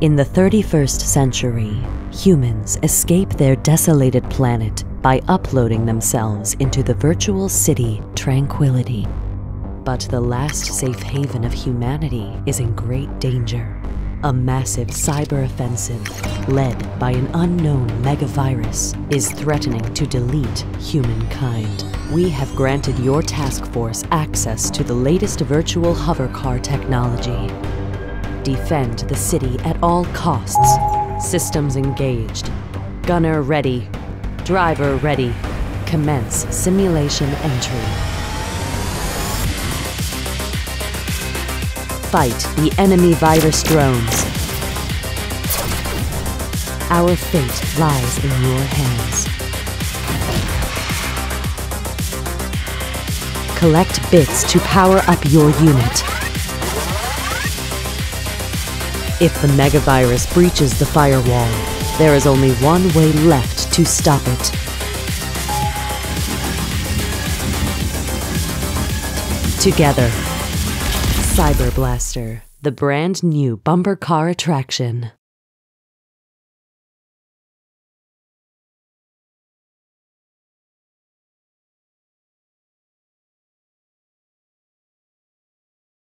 In the 31st century, humans escape their desolated planet by uploading themselves into the virtual city Tranquility. But the last safe haven of humanity is in great danger. A massive cyber offensive, led by an unknown megavirus, is threatening to delete humankind. We have granted your task force access to the latest virtual hovercar technology. Defend the city at all costs. Systems engaged. Gunner ready. Driver ready. Commence simulation entry. Fight the enemy virus drones. Our fate lies in your hands. Collect bits to power up your unit. If the megavirus breaches the firewall, there is only one way left to stop it. Together, Cyber Blaster, the brand new bumper car attraction.